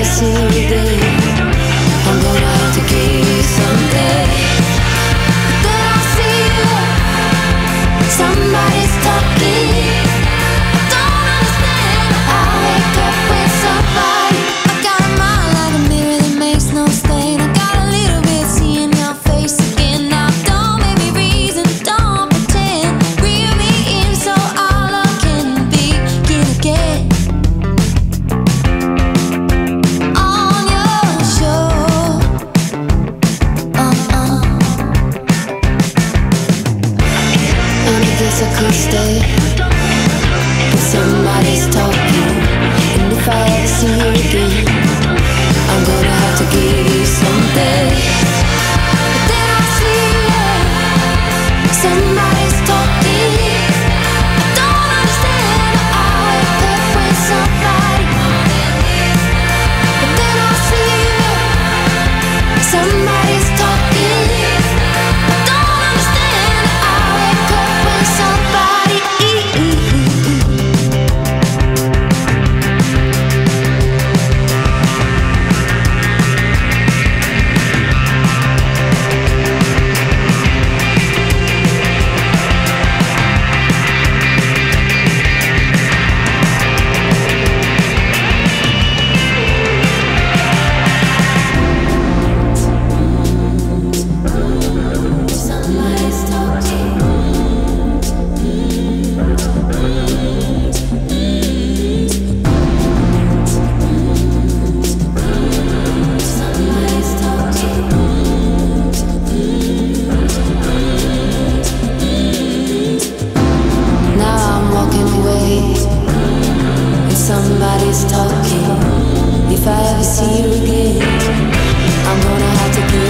I see the can stay. But somebody's talking And if I ever see you again I'm gonna have to give you something. But then I see yeah, somebody Nobody's talking. If I ever see you again, I'm gonna have to be.